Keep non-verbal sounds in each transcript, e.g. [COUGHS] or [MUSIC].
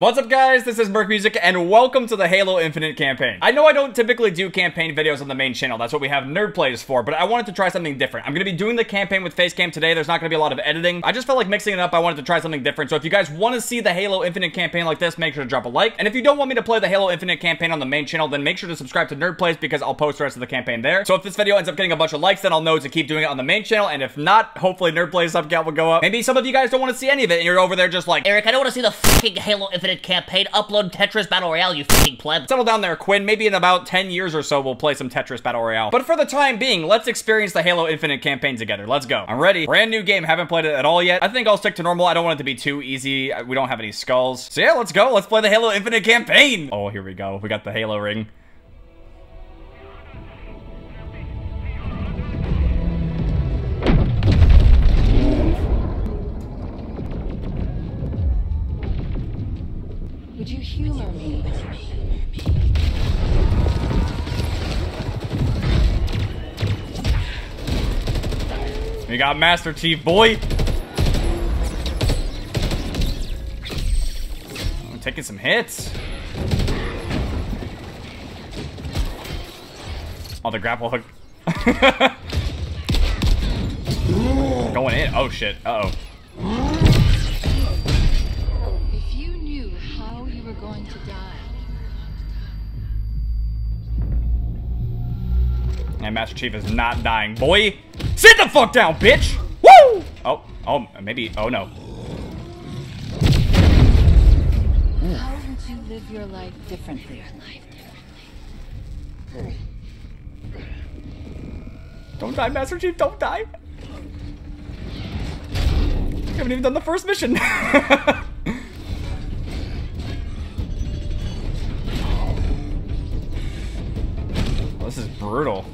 What's up guys, this is Merk Music and welcome to the Halo Infinite campaign. I know I don't typically do campaign videos on the main channel, that's what we have Nerd Plays for, but I wanted to try something different. I'm to be doing the campaign with Facecam today, there's not to be a lot of editing. I just felt like mixing it up, I wanted to try something different, so if you guys want to see the Halo Infinite campaign like this, make sure to drop a like. And if you don't want me to play the Halo Infinite campaign on the main channel, then make sure to subscribe to Nerd Plays because I'll post the rest of the campaign there. So if this video ends up getting a bunch of likes, then I'll know to keep doing it on the main channel, and if not, hopefully Nerd Plays sub count will go up. Maybe some of you guys don't want to see any of it, and you're over there just like, Eric, I don't want to see the fucking Halo Infinite campaign. Upload Tetris Battle Royale, you fucking pleb. Settle down there, Quinn. Maybe in about 10 years or so, we'll play some Tetris Battle Royale. But for the time being, let's experience the Halo Infinite campaign together. Let's go. I'm ready. Brand new game. Haven't played it at all yet. I think I'll stick to normal. I don't want it to be too easy. We don't have any skulls. So yeah, let's go. Let's play the Halo Infinite campaign. Oh, here we go. We got the Halo ring. Would you humor me? We got Master Chief, boy. I'm taking some hits. Oh, the grapple hook. [LAUGHS] Going in. Oh, shit. Uh-oh. And Master Chief is not dying, boy. Sit the fuck down, bitch. Woo! Oh, oh, maybe. Oh, no. how would you live your life differently? Don't die, Master Chief. Don't die. I haven't even done the first mission. [LAUGHS] This is brutal.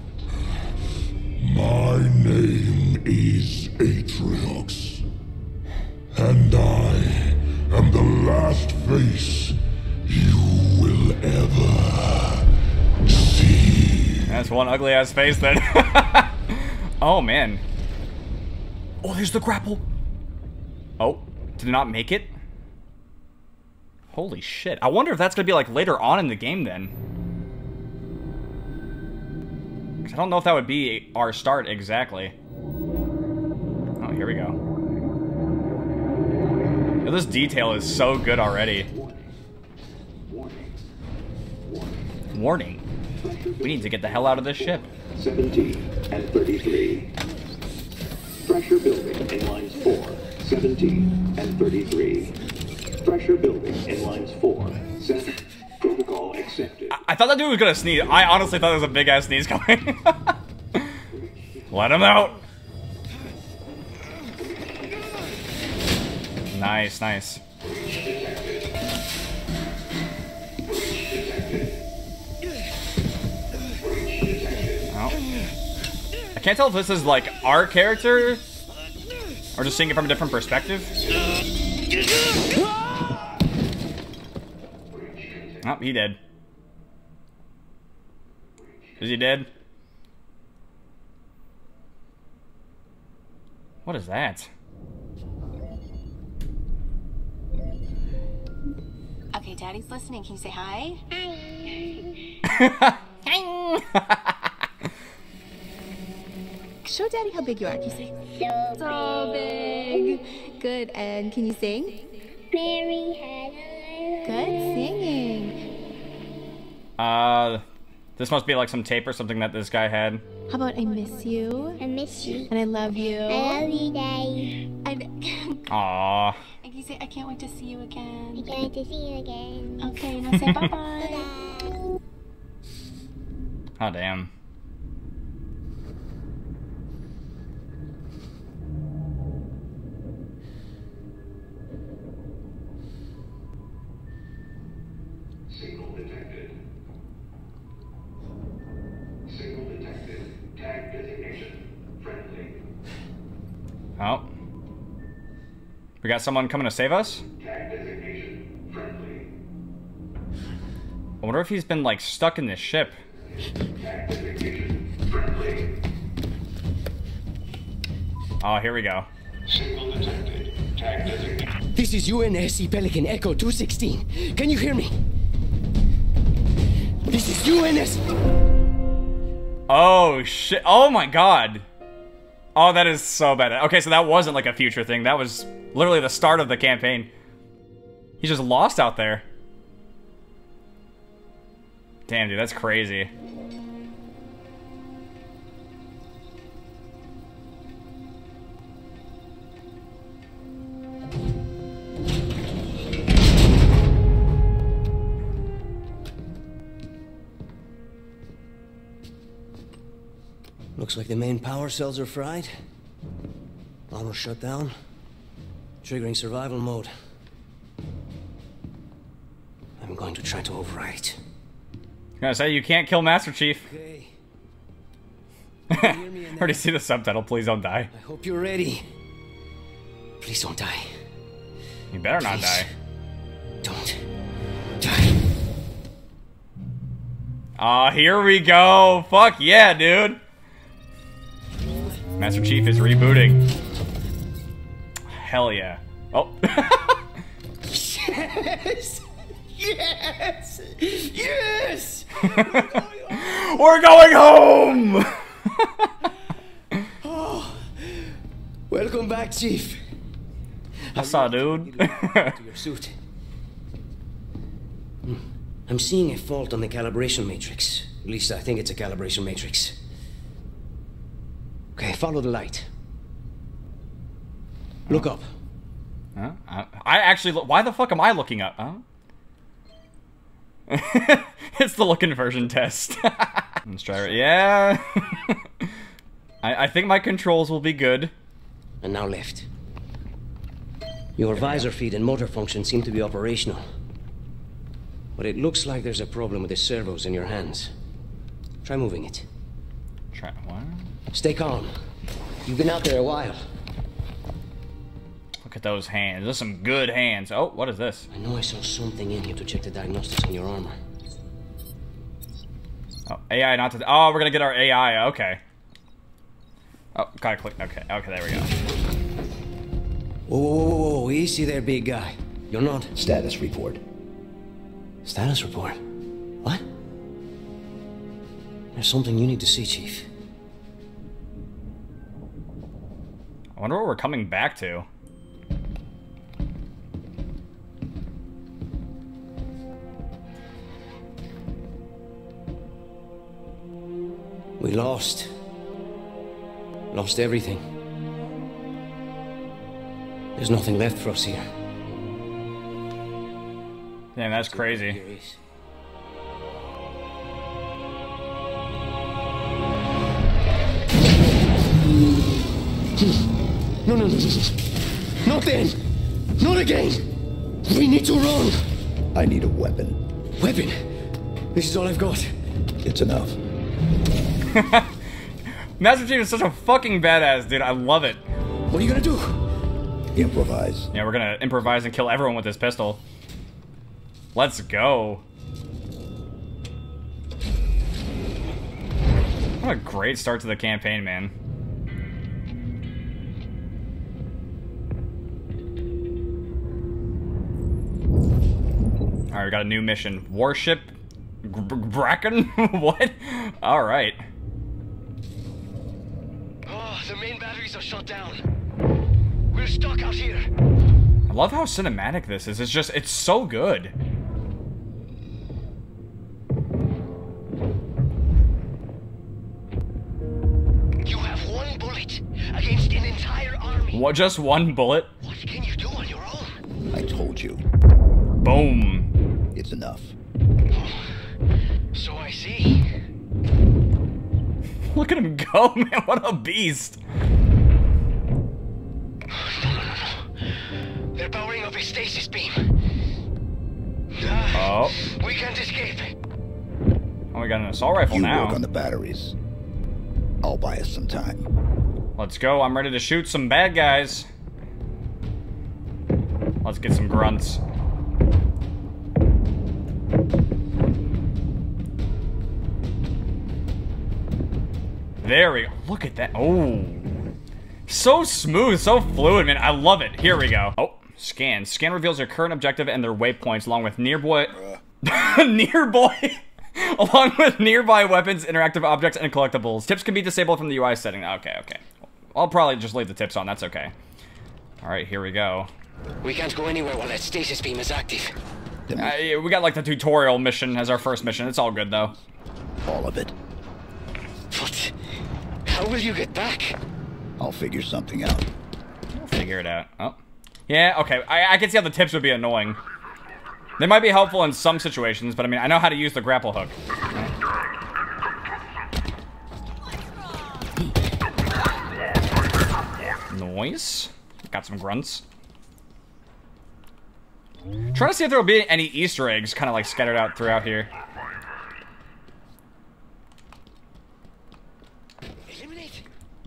My name is Atriox, and I am the last face you will ever see. That's one ugly ass face then. [LAUGHS] oh man. Oh, there's the grapple. Oh, did it not make it? Holy shit. I wonder if that's gonna be like later on in the game then. I don't know if that would be our start exactly. Oh, here we go. Yo, this detail is so good already. Warning. We need to get the hell out of this ship. 17 and 33. Pressure building in lines 4, 17 and 33. Pressure building in lines 4, 7. Protocol accepted. I thought that dude was gonna sneeze. I honestly thought there was a big ass sneeze coming. [LAUGHS] Let him out. Nice, nice. I can't tell if this is like our character or just seeing it from a different perspective. Oh, he dead. Is he dead? What is that? Okay, Daddy's listening. Can you say hi? Hi. hi. Show Daddy how big you are. Can you say so big? Good. And can you sing? Mary had a Good singing. Uh, this must be like some tape or something that this guy had. How about I miss you I miss you. and I love you? I love you, Daddy. And [COUGHS] Aww. and you say I can't wait to see you again. I can't wait to see you again. Okay, now say [LAUGHS] bye bye. Bye. Oh, damn. We got someone coming to save us? Tag designation. Friendly. I wonder if he's been, like, stuck in this ship. Tag designation. Friendly. Oh, here we go. Signal detected. Tag designation. This is UNSC Pelican Echo 216. Can you hear me? This is UNS. Oh shit! Oh my god! Oh, that is so bad. Okay, so that wasn't like a future thing. That was literally the start of the campaign. He's just lost out there. Damn, dude, that's crazy. Looks like the main power cells are fried. Armor shut down. Triggering survival mode. I'm going to try to override. I'm gonna say you can't kill Master Chief. Okay. [LAUGHS] Already see the subtitle. Please don't die. I hope you're ready. Please don't die. You better not die. Don't die. Ah, here we go. Fuck yeah, dude. Master Chief is rebooting. Hell yeah. Oh. Yes! Yes! Yes! [LAUGHS] We're going home! [LAUGHS] Welcome back, Chief. I saw, dude. to your suit. [LAUGHS] Hmm. I'm seeing a fault on the calibration matrix. At least I think it's a calibration matrix. Okay, follow the light. Look up. Huh? I I actually. Look, why the fuck am I looking up? Huh? [LAUGHS] it's the look inversion test. [LAUGHS] Let's try it. Yeah. [LAUGHS] I, I think my controls will be good. And now left. Your visor feed and motor function seem to be operational. But it looks like there's a problem with the servos in your hands. Try moving it. Try what? Stay calm. You've been out there a while. Look at those hands. Those are some good hands. Oh, what is this? I know I saw something in here to check the diagnostics on your armor. Oh, AI not to. Oh, we're gonna get our AI. Okay. Oh, gotta click. Okay, okay, there we go. Whoa, whoa, whoa, whoa, whoa, easy there, big guy. You're not. Status report. Status report. What? There's something you need to see, Chief. Wonder what we're coming back to. We lost. Lost everything. There's nothing left for us here. Damn, that's crazy. Here is. [LAUGHS] No, no, no, no, no. Not then. Not again. We need to run. I need a weapon. Weapon. This is all I've got. It's enough. [LAUGHS] Master Chief is such a fucking badass, dude. I love it. What are you gonna do? Improvise. Yeah, we're gonna improvise and kill everyone with this pistol. Let's go. What a great start to the campaign, man. Alright, we got a new mission. Warship Gr- Gr- Bracken? [LAUGHS] what? Alright. Oh, the main batteries are shut down. We're stuck out here. I love how cinematic this is. It's just, it's so good. You have one bullet against an entire army. What, just one bullet? What can you do on your own? I told you. Boom. It's enough. So I see. [LAUGHS] Look at him go, [LAUGHS] man. What a beast. They're powering up a stasis beam. Oh. Ah, we can't escape. Oh, we got an assault rifle You now. work on the batteries. I'll buy us some time. Let's go. I'm ready to shoot some bad guys. Let's get some grunts. There we go. Look at that. Oh. So smooth, so fluid, man. I love it. Here we go. Oh, Scan. Scan reveals your current objective and their waypoints along with nearby... [LAUGHS] nearby... [LAUGHS] along with nearby weapons, interactive objects, and collectibles. Tips can be disabled from the UI setting. Okay, okay. I'll probably just leave the tips on. That's okay. All right, here we go. We can't go anywhere while that stasis beam is active. Uh, yeah, we got like the tutorial mission as our first mission. It's all good though. All of it. But will you get back? I'll figure something out. We'll figure it out. Oh. Yeah, okay. I, I can see how the tips would be annoying. They might be helpful in some situations, but I mean, I know how to use the grapple hook. Noise. Got some grunts. Trying to see if there will be any Easter eggs kind of like scattered out throughout here.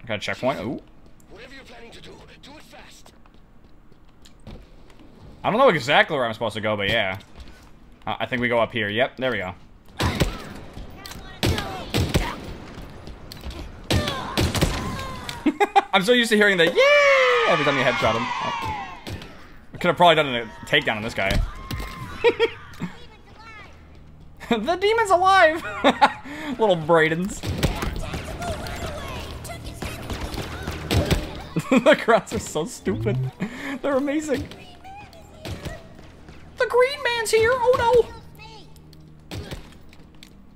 Got a checkpoint. Ooh. Whatever you're planning to do, do it fast. I don't know exactly where I'm supposed to go, but yeah. Uh, I think we go up here. Yep, there we go. [LAUGHS] I'm so used to hearing the yeah every time you headshot him. Oh. I could have probably done a takedown on this guy. [LAUGHS] the demon's alive! [LAUGHS] Little Bradens. [LAUGHS] the grunts are so stupid. They're amazing. The green man's here! Oh no!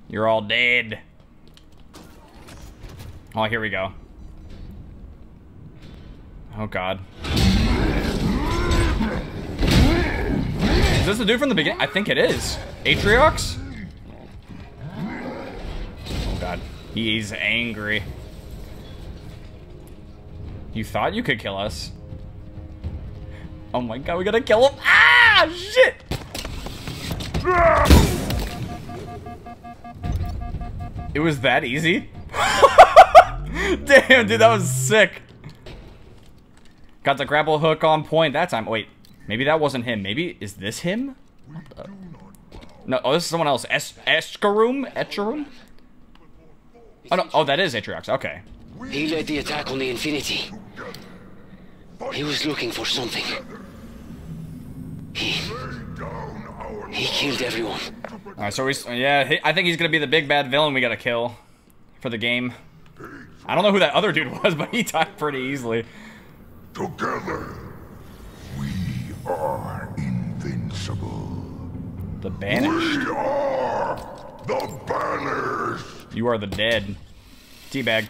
You're all dead. Oh, here we go. Oh god. Is this the dude from the beginning? I think it is. Atriox? Oh god. He's angry. You thought you could kill us? Oh my god, we gotta kill him! Ah! Shit! It was that easy? [LAUGHS] Damn, dude, that was sick. Got the grapple hook on point that time. Wait, maybe that wasn't him. Maybe, is this him? No, oh, this is someone else. Es Eskarum? Echerum? Oh, no. Oh, that is Atriox. Okay. He led the attack on the Infinity. He was looking for something. He... He killed everyone. Alright, so we... Yeah, he, I think he's gonna be the big bad villain we gotta kill for the game. I don't know who that other dude [LAUGHS] was, but he died pretty easily. Together, we are invincible. The banished. We are the banished. You are the dead. Teabag.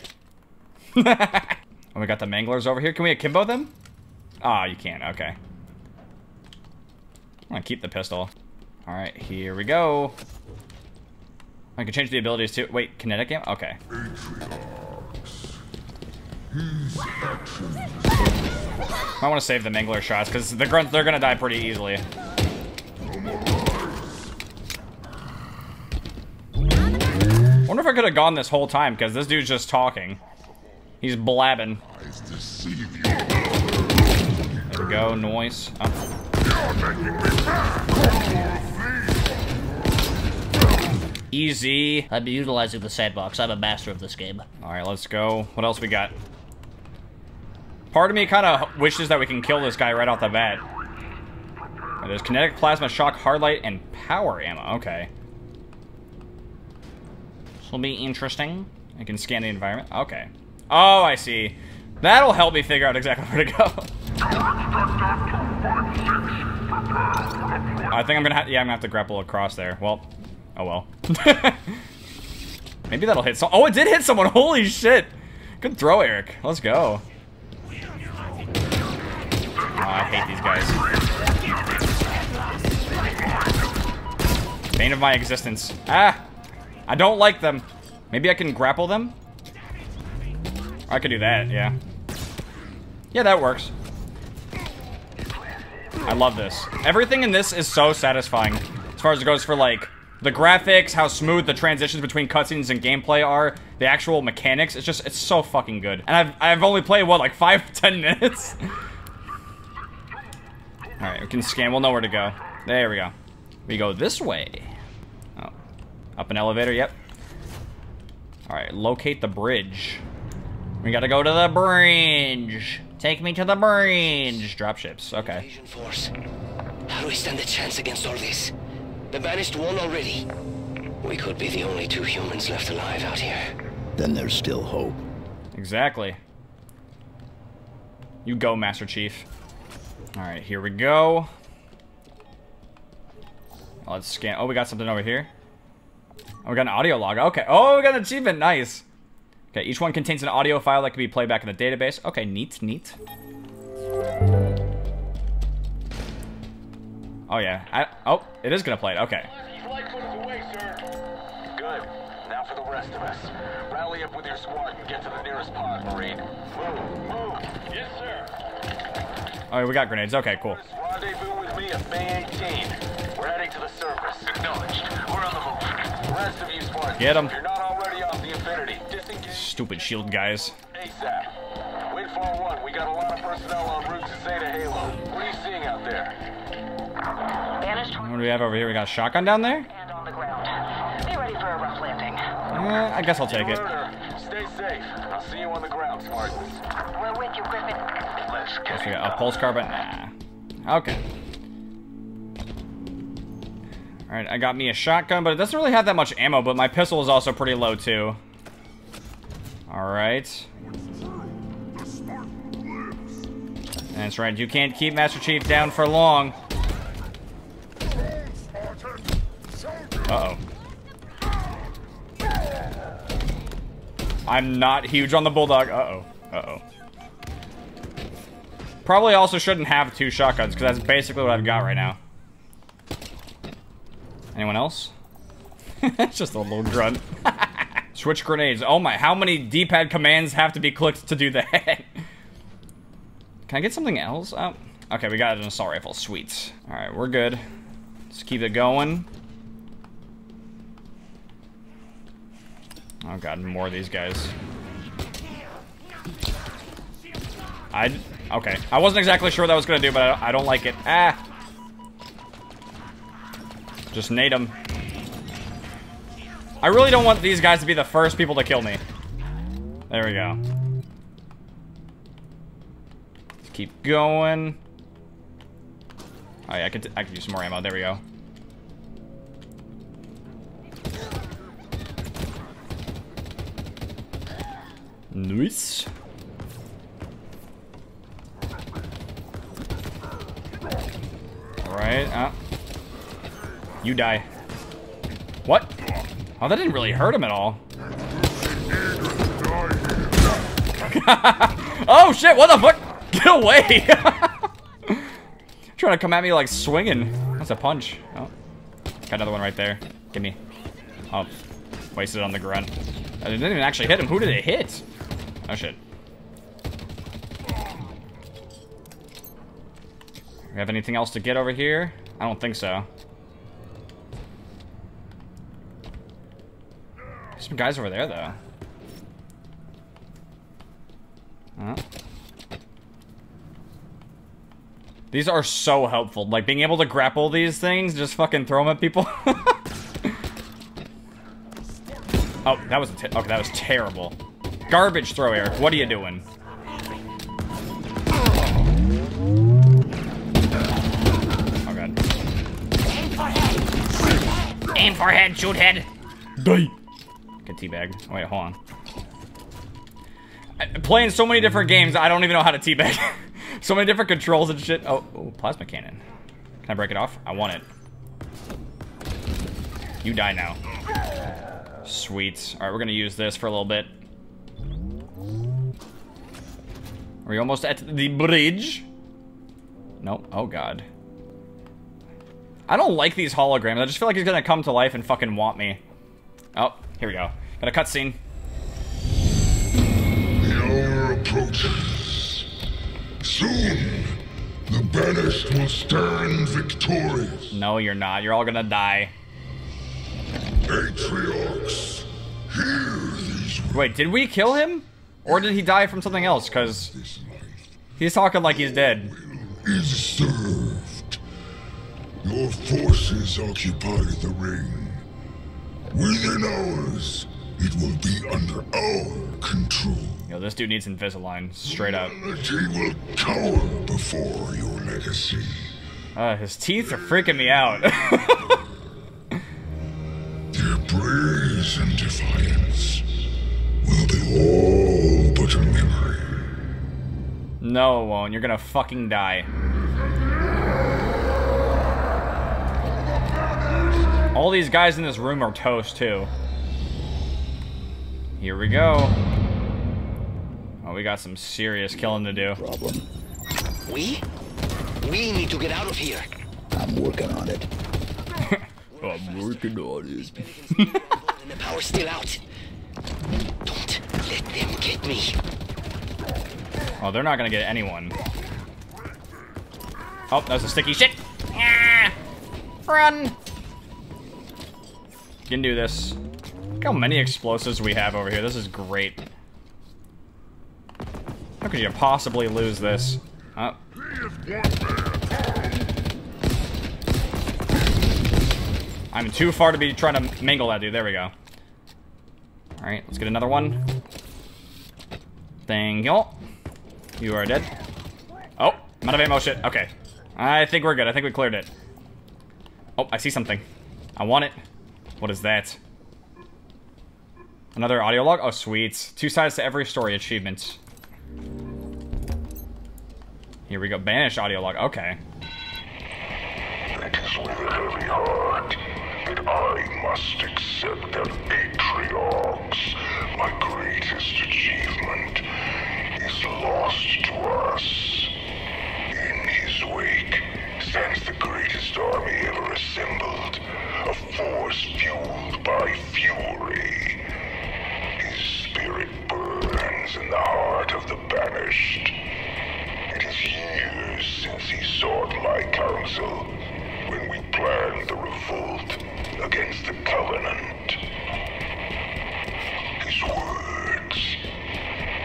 [LAUGHS] oh, we got the manglers over here. Can we akimbo them? Ah, oh, you can't. Okay. I'm gonna keep the pistol. All right, here we go. I can change the abilities too. Wait, kinetic game? Okay. I want to save the mangler shots because the grunts they're gonna die pretty easily. wonder if I could have gone this whole time because this dude's just talking. He's blabbing. There we go, noise. Oh. Easy. I'm utilizing the sandbox. I'm a master of this game. Alright, let's go. What else we got? Part of me kind of wishes that we can kill this guy right off the bat. There's kinetic plasma, shock, hard light, and power ammo. Okay. This will be interesting. I can scan the environment. Okay. Oh, I see. That'll help me figure out exactly [LAUGHS] where to go. I think I'm gonna have, yeah, I'm gonna have to grapple across there. Well, oh well. [LAUGHS] Maybe that'll hit oh, it did hit someone, [LAUGHS] holy shit. Good throw, Eric. Let's go. Oh, I hate these guys. Bane of my existence. Ah! I don't like them. Maybe I can grapple them? I could do that, yeah. Yeah, that works. I love this. Everything in this is so satisfying. As far as it goes for, like, the graphics, how smooth the transitions between cutscenes and gameplay are, the actual mechanics, it's just, it's so fucking good. And I've, I've only played, what, like five, [LAUGHS] ten minutes? Alright, we can scan, we'll know where to go. There we go. We go this way. Oh. Up an elevator, yep. Alright, locate the bridge. We gotta go to the bridge. Take me to the bridge. Dropships. Okay. Invasion force. How do we stand a chance against all this? The Banished won already. We could be the only two humans left alive out here. Then there's still hope. Exactly. You go, Master Chief. Alright, here we go. Let's scan. Oh, we got something over here. Oh, we got an audio log. Okay. Oh, we got an achievement. Nice. Okay, each one contains an audio file that can be played back in the database. Okay, neat, neat. Oh, yeah. I, oh, it is going to play it. Okay. Good. Now for the rest of us. Rally up with your squad and get to the nearest pod, Marine. Move, move. Yes, sir. Oh, we got grenades. Okay, cool. Rendezvous with me at Bay 18. We're heading to the surface. Acknowledged. We're on the move. The rest of you Spartans, Get 'em. if you're not already off the Infinity, disengage Stupid shield guys. ASAP. Wait 401. We got a lot of personnel en route to Zeta Halo. What are you seeing out there? What do we have over here? We got a shotgun down there? and on the ground. Be ready for a rough landing. Eh, I guess I'll take it. Stay safe. I'll see you on the ground, Spartans. We're with you, Griffin. Let's Guess get we got a pulse car, but nah. Okay. Alright, I got me a shotgun, but it doesn't really have that much ammo, but my pistol is also pretty low, too. Alright. That's right, you can't keep Master Chief down for long. Uh-oh. I'm not huge on the Bulldog. Uh-oh. Uh-oh. Probably also shouldn't have two shotguns, because that's basically what I've got right now. Anyone else? it's [LAUGHS] just a little grunt. [LAUGHS] Switch grenades. Oh my, how many D-pad commands have to be clicked to do that? Can I get something else? Oh, okay, we got an assault rifle. Sweet. Alright, we're good. Let's keep it going. Oh god, more of these guys. I okay. I wasn't exactly sure what that was gonna do, but I, I don't like it. Ah, just nade them. I really don't want these guys to be the first people to kill me. There we go. Keep going. Oh yeah, I could I could use some more ammo. There we go. Nice. Alright, uh. You die. What? Oh, that didn't really hurt him at all. [LAUGHS] oh shit, what the fuck? [LAUGHS] Get away! [LAUGHS] Trying to come at me like swinging. That's a punch. Oh. Got another one right there. Give me. Oh. Wasted on the grunt. Oh, I didn't even actually hit him. Who did it hit? Oh shit. We have anything else to get over here? I don't think so. Some guys over there, though. Huh? These are so helpful. Like, being able to grapple these things, just fucking throw them at people. [LAUGHS] oh, that was okay, that was terrible. Garbage throw, Eric. What are you doing? Oh, God. Aim for head, shoot head. Die. Teabag. Oh, wait, hold on. I- Playing so many different games, I don't even know how to teabag. [LAUGHS] so many different controls and shit. Oh, oh, plasma cannon. Can I break it off? I want it. You die now. Sweet. All right, we're gonna use this for a little bit. Are we almost at the bridge? Nope. Oh, God. I don't like these holograms. I just feel like he's gonna come to life and fucking want me. Oh, here we go. Got a cutscene. The hour approaches. Soon, the banished will stand victorious. No, you're not. You're all gonna die. Hear these Wait, did we kill him? Or did he die from something else? Because he's talking like he's dead. is served. Your forces occupy the ring. Within hours, It will be under our control. Yo, this dude needs Invisalign, straight up. Humanity will cower before your legacy. Uh, his teeth are freaking me out. [LAUGHS] Their brazen defiance will be all but a memory. no, it won't. You're gonna fucking die. All these guys in this room are toast, too. Here we go. Oh, we got some serious killing to do. Problem. We? We need to get out of here. I'm working on it. [LAUGHS] I'm working on it. and the power's still out. Don't let them get me. Oh, they're not gonna get anyone. Oh, that was a sticky shit. Ah! Run! You can do this. Look how many explosives we have over here. This is great. How could you possibly lose this? Oh. I'm too far to be trying to mangle that dude. There we go. Alright, let's get another one. Thank you. You are dead. Oh, I'm out of ammo shit. Okay. I think we're good. I think we cleared it. Oh, I see something. I want it. What is that? Another audio log? Oh, sweet. Two sides to every story achievement. Here we go. Banish audio log. Okay. It is with a heavy heart that I must accept that Atriox, my greatest achievement, is lost to us. In his wake stands the greatest army ever assembled, a force fueled by the banished. It is years since he sought my counsel when we planned the revolt against the Covenant. His words,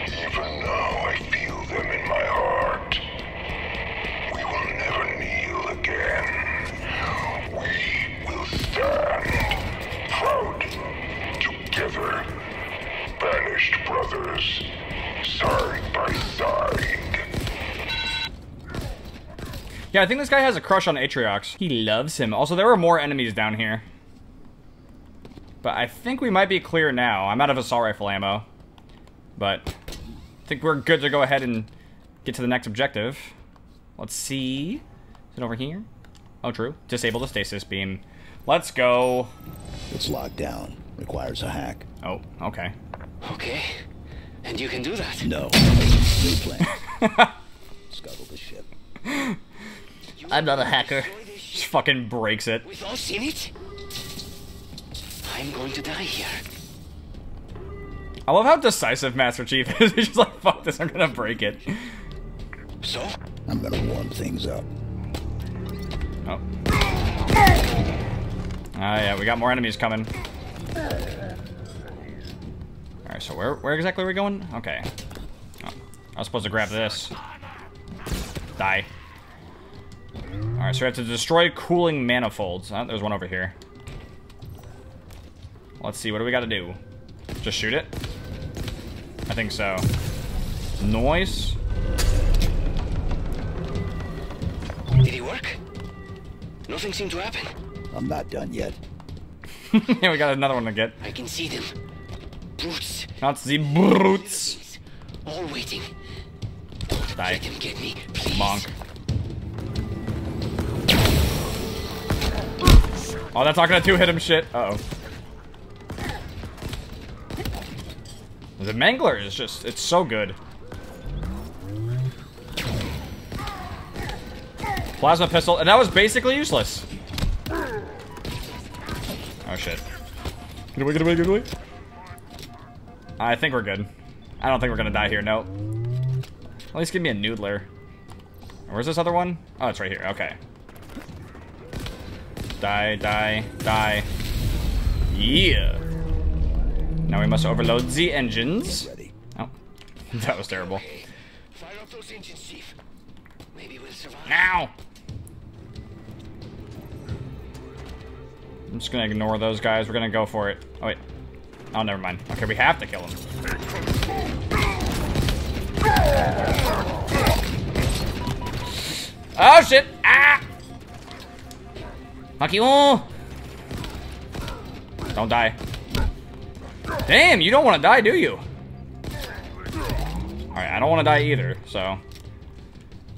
even now I feel them in my heart. We will never kneel again. We will stand proud together, banished brothers, side by side. Yeah, I think this guy has a crush on Atriox. He loves him. Also, there were more enemies down here. But I think we might be clear now. I'm out of assault rifle ammo. But I think we're good to go ahead and get to the next objective. Let's see. Is it over here? Oh, true. Disable the stasis beam. Let's go. It's locked down. Requires a hack. Oh, okay. Okay. And you can do that. No. New plan. [LAUGHS] Scuttle the ship. I'm not a hacker. Just fucking breaks it. We've all seen it. I'm going to die here. I love how decisive Master Chief is. [LAUGHS] He's just like, fuck this, I'm gonna break it. So? I'm gonna warm things up. Oh. Ah, yeah, we got more enemies coming. Alright, so where, where exactly are we going? Okay. Oh, I was supposed to grab this. Die. Alright, so we have to destroy cooling manifolds. Oh, there's one over here. Let's see, what do we gotta do? Just shoot it? I think so. Noise? Did he work? Nothing seemed to happen. I'm not done yet. [LAUGHS] yeah, we got another one to get. I can see them. Brutes. Not the brutes. All waiting. Die. Let get me, please. Monk. Oh, that's not gonna two-hit him shit. Uh-oh. The Mangler is just, it's so good. Plasma pistol, and that was basically useless. Oh shit. Get away, get away, get away. I think we're good. I don't think we're gonna die here, no. At least give me a noodler. Where's this other one? Oh, it's right here, okay. Die, die, die. Yeah. Now we must overload the engines. Oh, [LAUGHS] that was terrible. Fire up those engines, Chief. Maybe we'll survive. Now! I'm just gonna ignore those guys. We're gonna go for it. Oh, wait. Oh, never mind. Okay, we have to kill him. Oh, shit! Ah! Fuck you! Don't die. Damn, you don't want to die, do you? Alright, I don't want to die either, so...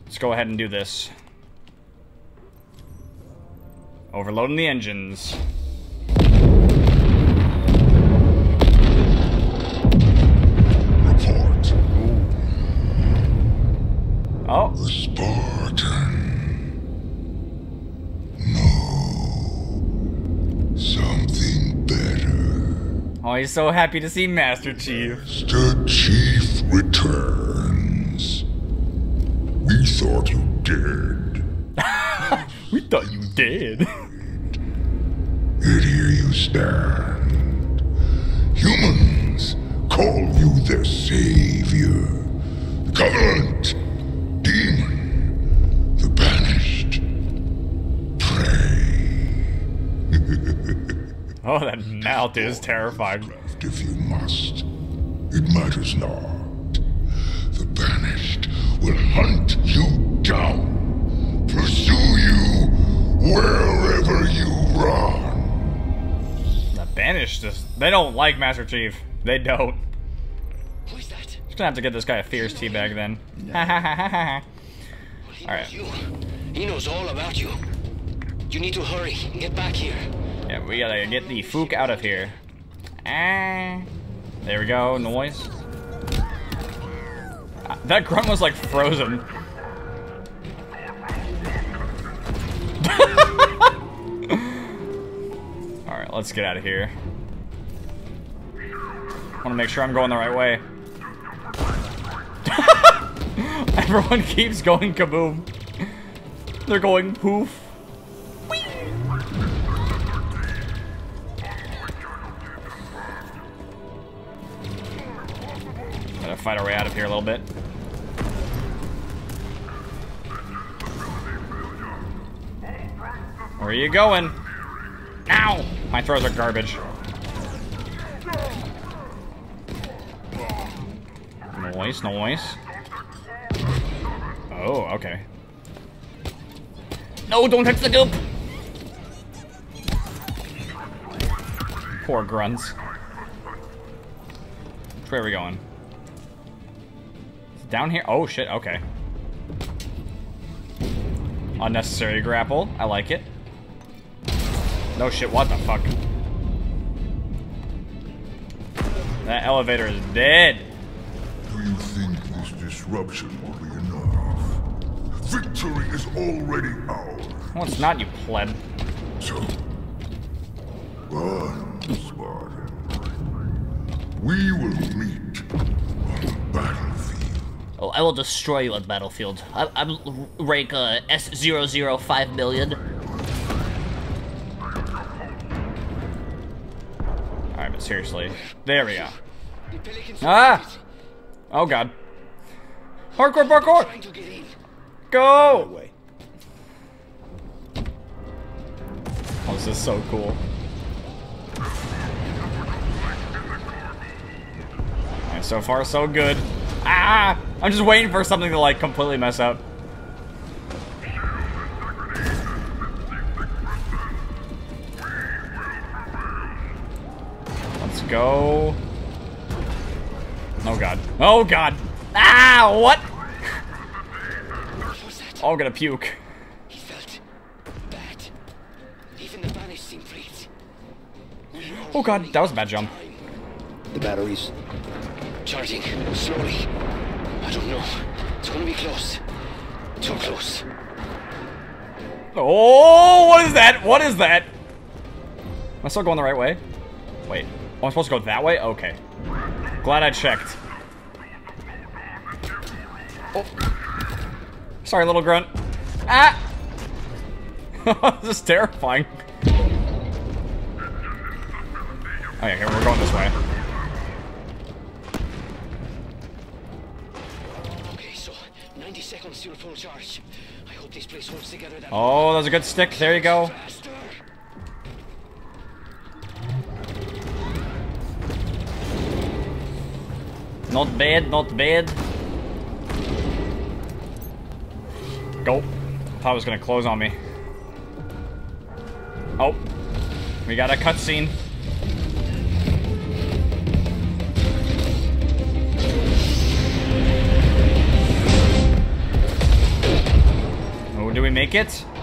Let's go ahead and do this. Overloading the engines. He's so happy to see Master Chief. The mouth is terrifying. If you must, it matters not. The banished will hunt you down, pursue you wherever you run. The Banished just... They don't like Master Chief. They don't. Who is that? Just gonna have to get this guy a fierce teabag then. Alright. He knows all about you. You need to hurry and get back here. Yeah, we gotta get the Fook out of here. Ah. There we go, noise. Ah, That grunt was like frozen. [LAUGHS] Alright, let's get out of here. wanna make sure I'm going the right way. [LAUGHS] Everyone keeps going kaboom. They're going poof. Bit. Where are you going? Ow! My throws are garbage. Noise, noise. Oh, okay. No, don't touch the goop! Poor grunts. Where are we going? Down here? Oh shit, okay. Unnecessary grapple. I like it. No shit, what the fuck? That elevator is dead. Do you think this disruption will be enough? Victory is already ours. Well, it's not, you pleb. So, run, Spartan. We will meet on the battlefield. Oh, I will destroy you on the Battlefield. I, I'm rank uh, S005 million. Alright, but seriously. There we go. Ah! Oh god. Hardcore parkour! Go! Oh, this is so cool. Alright, so far so good. Ah! I'm just waiting for something to like completely mess up. Let's go. Oh god. Oh god. Ah! What? [LAUGHS] Oh, I'm gonna puke. Even the banished seem freed. Oh god, that was a bad jump. The batteries. Charging. Slowly. I don't know. It's gonna be close. Too close. Oh, what is that? What is that? Am I still going the right way? Wait. Oh, I'm supposed to go that way? Okay. Glad I checked. Oh. Sorry, little grunt. Ah! [LAUGHS] this is terrifying. Yeah, okay, we're going this way. to full charge. I hope this place holds together. That oh, that's a good stick. There you go. Not bad, not bad. Go. Thought it was gonna close on me. Oh. We got a cutscene. We make it?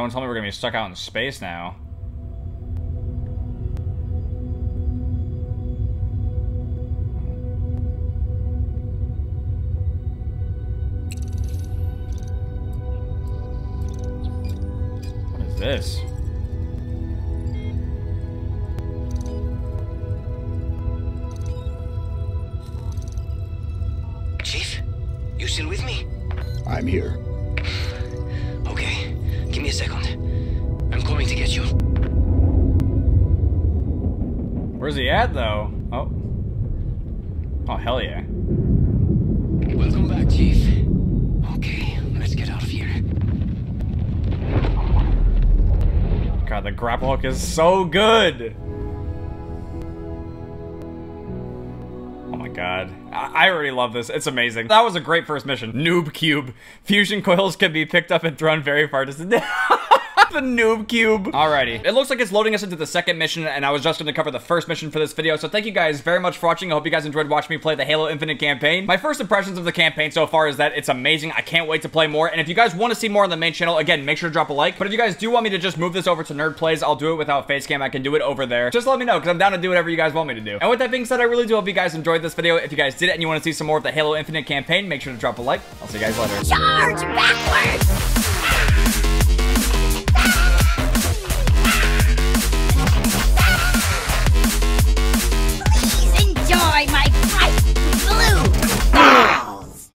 Don't tell me we're gonna be stuck out in space now. What is this? Chief, you still with me? I'm here. Grapple hook is so good. Oh my god. I, already love this. It's amazing. That was a great first mission. Noob Cube. Fusion coils can be picked up and thrown very far distance. [LAUGHS] the noob cube. Alrighty. It looks like it's loading us into the second mission, and I was just going to cover the first mission for this video, so thank you guys very much for watching. I hope you guys enjoyed watching me play the Halo Infinite campaign. My first impressions of the campaign so far is that it's amazing. I can't wait to play more, and if you guys want to see more on the main channel, again, make sure to drop a like. But if you guys do want me to just move this over to Nerd Plays, I'll do it without face cam. I can do it over there. Just let me know, because I'm down to do whatever you guys want me to do. And with that being said, I really do hope you guys enjoyed this video. If you guys did it and you want to see some more of the Halo Infinite campaign, make sure to drop a like. I'll see you guys later. Charge backwards!